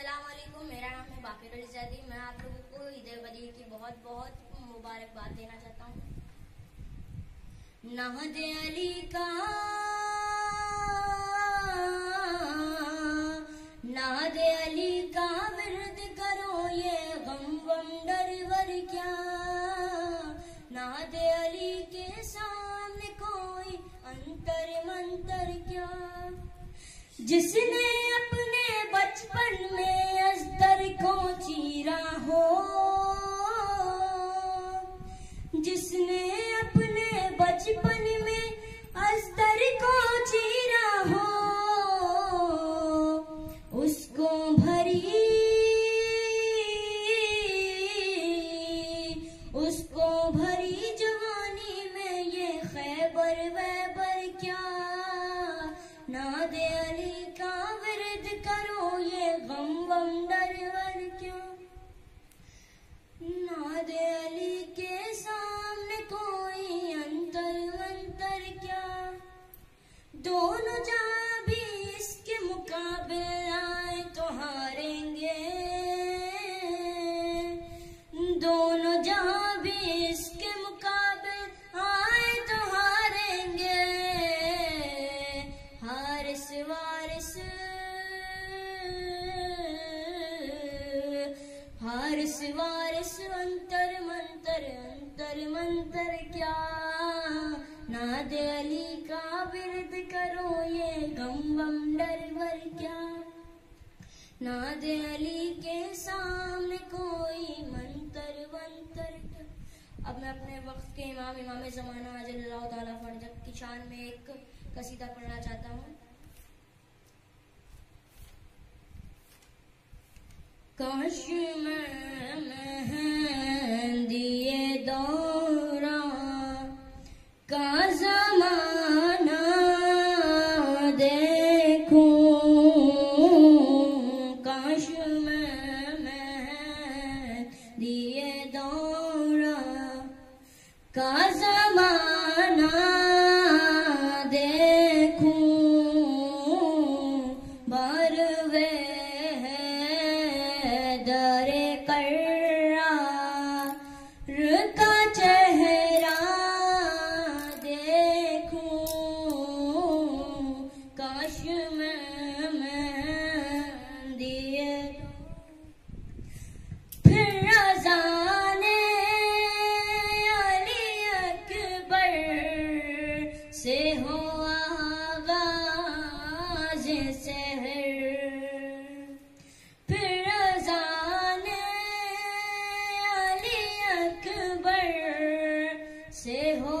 असलकुम मेरा नाम है बाकिर अली मैं आप लोगों को ईद बदी की बहुत बहुत मुबारकबाद देना चाहता हूँ। नहद अली का नाद अली का विरद करो ये गम वम डर वर क्या? नाद अली के सामने कोई अंतर मंतर क्या? जिसने दोनों जहाँ भी इसके मुकाबले आए तो हारेंगे। दोनों जहाँ भी इसके मुकाबले आए तो हारेंगे। हारिस वारिस हारिस वारिस, अंतर मंतर अंतर मंतर क्या? नाद अली नाद अली के सामने कोई मंतर वंतर। अब मैं अपने वक्त के इमाम इमाम जमाना अजल्ला फरजक की शान में एक कसीदा पढ़ना चाहता हूँ। काश मैं मेहंदिए मेहंदिए दौरा का जमाना देखूँ बरवे दरे कर्रा से हो आगाज सहर फिर अजाने अली अकबर से हो